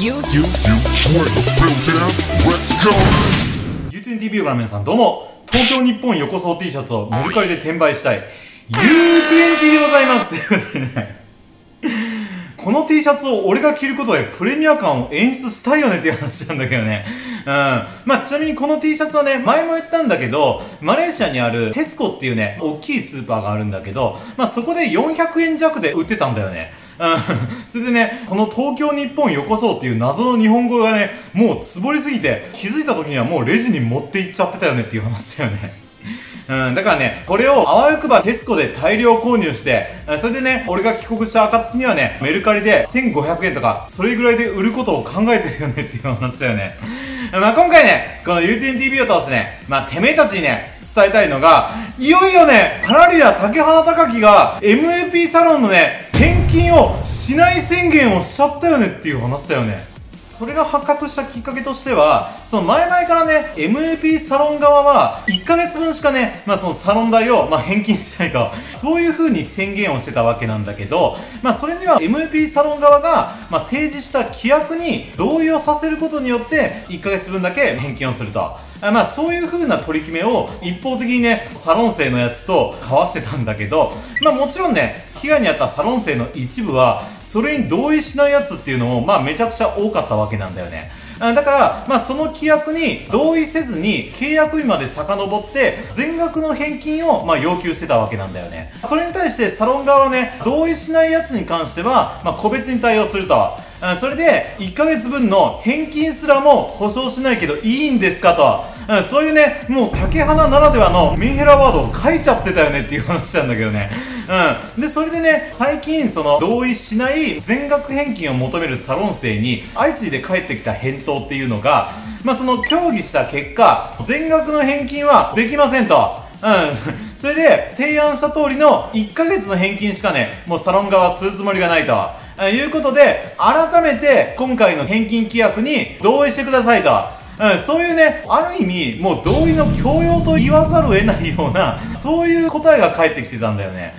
You, you, you, U10TV をご覧の皆さんどうも東京日本横総 T シャツをメルカリで転売したい U20 でございますということでねこの T シャツを俺が着ることでプレミア感を演出したいよねっていう話なんだけどね。うん。まあ、ちなみにこの T シャツはね、前も言ったんだけど、マレーシアにあるテスコっていうね、大きいスーパーがあるんだけど、まあそこで400円弱で売ってたんだよね。うん。それでね、この東京日本よこそうっていう謎の日本語がね、もうつぼりすぎて、気づいた時にはもうレジに持って行っちゃってたよねっていう話だよね。うん、だからね、これをあわよくばテスコで大量購入して、それでね、俺が帰国した暁にはね、メルカリで1500円とか、それぐらいで売ることを考えてるよねっていう話だよね。まあ今回ね、この UTNTV を通してね、まあてめえたちにね、伝えたいのが、いよいよね、パラリラ竹花隆樹が MAP サロンのね、金をしない宣言をしちゃったよねっていう話だよね。それが発覚したきっかけとしては、その前々からね、MAP サロン側は、1ヶ月分しかね、まあそのサロン代を、まあ返金しないと、そういう風に宣言をしてたわけなんだけど、まあそれには MAP サロン側が、まあ提示した規約に同意をさせることによって、1ヶ月分だけ返金をすると。まあそういう風な取り決めを一方的にね、サロン生のやつと交わしてたんだけど、まあもちろんね、被害に遭ったサロン生の一部は、それに同意しないやつっていうのも、まあめちゃくちゃ多かったわけなんだよね。だから、まあその規約に同意せずに契約日まで遡って全額の返金をま要求してたわけなんだよね。それに対してサロン側はね、同意しないやつに関しては、ま個別に対応すると。それで1ヶ月分の返金すらも保証しないけどいいんですかと。そういうね、もう竹花ならではのメンヘラワードを書いちゃってたよねっていう話なんだけどね。うん。で、それでね、最近、その、同意しない全額返金を求めるサロン生に、相次いで返ってきた返答っていうのが、まあ、その、協議した結果、全額の返金はできませんと。うん。それで、提案した通りの1ヶ月の返金しかね、もうサロン側はするつもりがないと。いうことで、改めて今回の返金規約に同意してくださいと。うん、そういうね、ある意味、もう同意の強要と言わざるを得ないような、そういう答えが返ってきてたんだよね。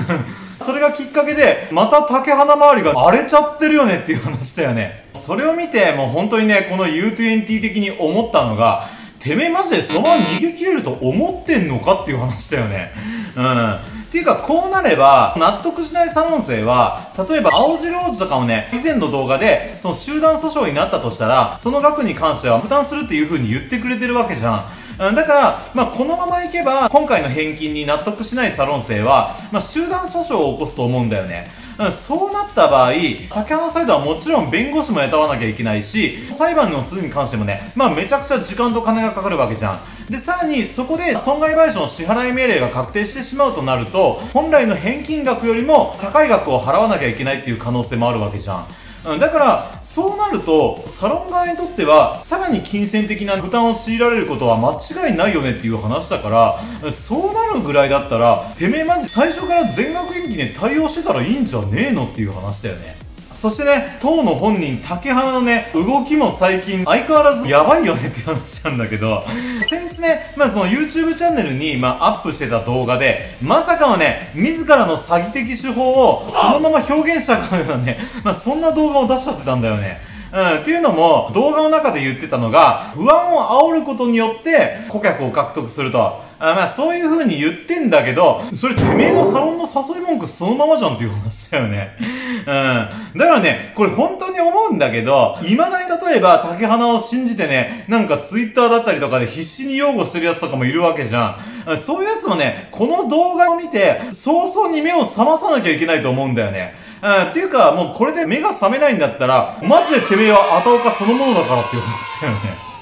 それがきっかけで、また竹花周りが荒れちゃってるよねっていう話だよね。それを見て、もう本当にね、この U20 的に思ったのが、てめえマジでそのまま逃げ切れると思ってんのかっていう話だよね。うん。っていうか、こうなれば、納得しないサロン生は、例えば、青汁王子とかもね、以前の動画で、その集団訴訟になったとしたら、その額に関しては負担するっていう風に言ってくれてるわけじゃん。だから、まあ、このままいけば、今回の返金に納得しないサロン生は、まあ、集団訴訟を起こすと思うんだよね。そうなった場合、竹花サイドはもちろん弁護士も雇わなきゃいけないし、裁判の数に関してもね、まあめちゃくちゃ時間と金がかかるわけじゃん。で、さらにそこで損害賠償の支払い命令が確定してしまうとなると、本来の返金額よりも高い額を払わなきゃいけないっていう可能性もあるわけじゃん。うん、だから、そうなると、サロン側にとっては、さらに金銭的な負担を強いられることは間違いないよねっていう話だから、そうなるぐらいだったら、てめえマジ最初から全額延期で対応してたらいいんじゃねえのっていう話だよね。そしてね、当の本人、竹鼻のね、動きも最近相変わらずやばいよねって話なんだけど、先日ね、まあその YouTube チャンネルに、まあアップしてた動画で、まさかのね、自らの詐欺的手法をそのまま表現したかのようなね、まあそんな動画を出しちゃってたんだよね。うん、っていうのも、動画の中で言ってたのが、不安を煽ることによって、顧客を獲得すると。あまあ、そういう風に言ってんだけど、それてめえのサロンの誘い文句そのままじゃんっていう話だよね。うん。だからね、これ本当に思うんだけど、未だに例えば竹花を信じてね、なんかツイッターだったりとかで必死に擁護してるやつとかもいるわけじゃん。そういうやつもね、この動画を見て、早々に目を覚まさなきゃいけないと思うんだよね。うん、っていうか、もうこれで目が覚めないんだったら、マジでてめえは後岡そのものだからっていう話だよね。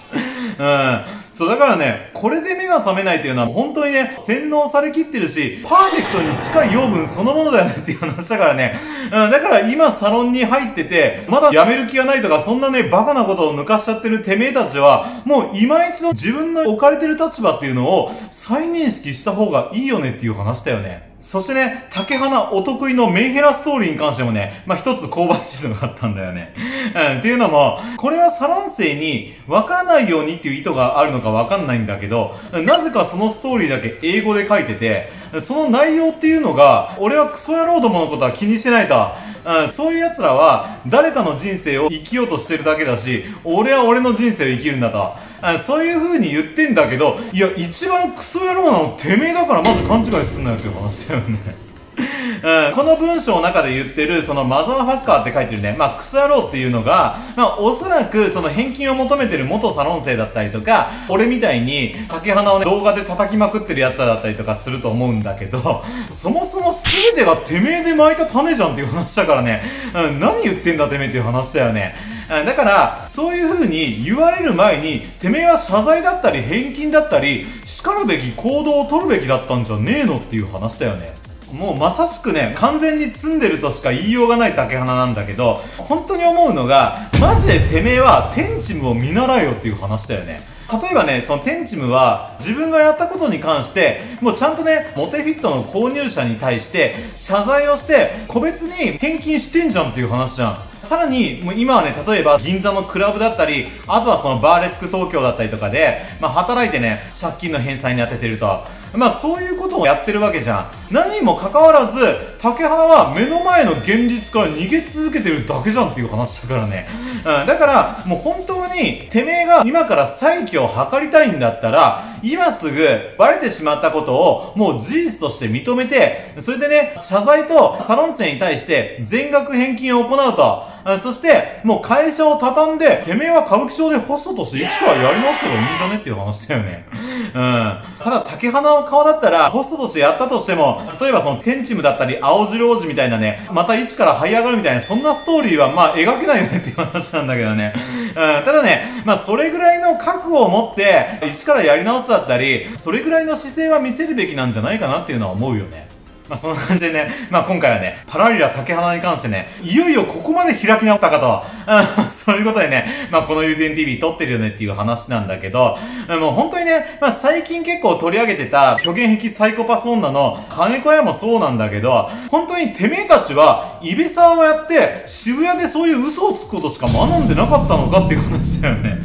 うん。そう、だからね、これで目が覚めないっていうのは本当にね、洗脳されきってるし、パーフェクトに近い養分そのものだよねっていう話だからね。うん、だから今サロンに入ってて、まだ辞める気がないとか、そんなね、バカなことを抜かしちゃってるてめえたちは、もう今一度自分の置かれてる立場っていうのを再認識した方がいいよねっていう話だよね。そしてね、竹花お得意のメンヘラストーリーに関してもね、まあ、一つ香ばしいのがあったんだよね。うん、っていうのも、これはサロン生に分からないようにっていう意図があるのか分かんないんだけど、なぜかそのストーリーだけ英語で書いてて、その内容っていうのが、俺はクソ野郎どものことは気にしてないと。うん、そういう奴らは、誰かの人生を生きようとしてるだけだし、俺は俺の人生を生きるんだと。うん、そういう風に言ってんだけど、いや、一番クソ野郎なのてめえだからまず勘違いすんなよっていう話だよね。うん、この文章の中で言ってる、そのマザーファッカーって書いてるね、まあ、クソ野郎っていうのが、まあ、おそらくその返金を求めてる元サロン生だったりとか、俺みたいに竹花をね、動画で叩きまくってる奴らだったりとかすると思うんだけど、そもそも全てがてめえで巻いた種じゃんっていう話だからね、うん、何言ってんだてめえっていう話だよね。だから、そういう風に言われる前に、てめえは謝罪だったり返金だったり、叱るべき行動を取るべきだったんじゃねえのっていう話だよね。もうまさしくね、完全に積んでるとしか言いようがない竹花なんだけど、本当に思うのが、マジでてめえはテンチムを見習えよっていう話だよね。例えばね、そのテンチムは自分がやったことに関して、もうちゃんとね、モテフィットの購入者に対して謝罪をして、個別に返金してんじゃんっていう話じゃん。さらに、もう今はね、例えば銀座のクラブだったり、あとはそのバーレスク東京だったりとかで、まあ働いてね、借金の返済に当ててると。まあそういうことをやってるわけじゃん。何にもかかわらず、竹花は目の前の現実から逃げ続けてるだけじゃんっていう話だからね。うん、だから、もう本当に、てめえが今から再起を図りたいんだったら、今すぐバレてしまったことをもう事実として認めて、それでね、謝罪とサロン生に対して全額返金を行うと。そして、もう会社を畳んで、てめえは歌舞伎町でホストとして一からやり直せばいいんじゃねっていう話だよね。ただ、竹鼻の顔だったら、ホストとしてやったとしても、例えばその天チムだったり、青汁王子みたいなね、また一から這い上がるみたいな、そんなストーリーはまあ描けないよねっていう話なんだけどね。うん。ただね、まあそれぐらいの覚悟を持って、一からやり直すだったり、それぐらいの姿勢は見せるべきなんじゃないかなっていうのは思うよね。まあそんな感じでね、まあ今回はね、パラリラ竹花に関してね、いよいよここまで開き直ったかと、そういうことでね、まあこの UDNTV 撮ってるよねっていう話なんだけど、もう本当にね、まあ最近結構取り上げてた虚言癖サイコパス女の金子屋もそうなんだけど、本当にてめえたちは、イベサーをやって渋谷でそういう嘘をつくことしか学んでなかったのかっていう話だよね。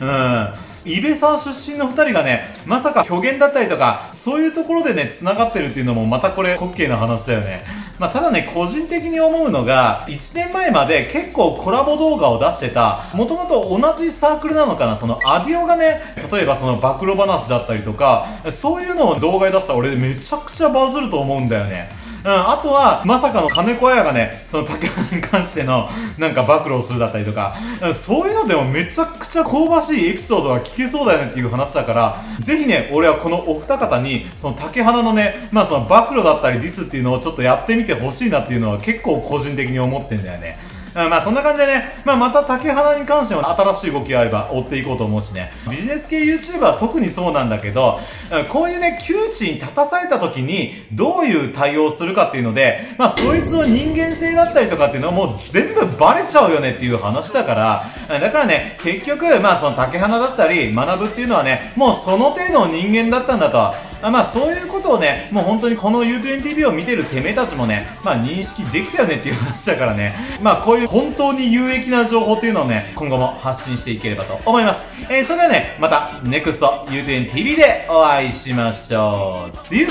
うん。イベサー出身の2人がね、まさか虚言だったりとか、そういうところでね、繋がってるっていうのもまたこれ滑稽な話だよね。まあ、ただね、個人的に思うのが、1年前まで結構コラボ動画を出してた、もともと同じサークルなのかな、そのアディオがね、例えばその暴露話だったりとか、そういうのを動画に出したら俺めちゃくちゃバズると思うんだよね。うん、あとは、まさかの金子彩がね、その竹原に関しての、なんか暴露をするだったりとか、そういうのでもめちゃくちゃ香ばしいエピソードが聞けそうだよねっていう話だから、ぜひね、俺はこのお二方に、その竹花のね、まあその暴露だったりディスっていうのをちょっとやってみてほしいなっていうのは結構個人的に思ってんだよね。まあそんな感じでね、まあまた竹花に関しては新しい動きがあれば追っていこうと思うしね、ビジネス系 YouTuber は特にそうなんだけど、こういうね、窮地に立たされた時にどういう対応をするかっていうので、まあそいつの人間性だったりとかっていうのはもう全部バレちゃうよねっていう話だから、だからね、結局、まあその竹花だったり、学ぶっていうのはね、もうその程度の人間だったんだと。あまあそういうことをね、もう本当にこの U20TV を見てるてめえたちもね、まあ認識できたよねっていう話だからね、まあこういう本当に有益な情報っていうのをね、今後も発信していければと思います。えー、それではね、また NEXT U20TV でお会いしましょう。See you!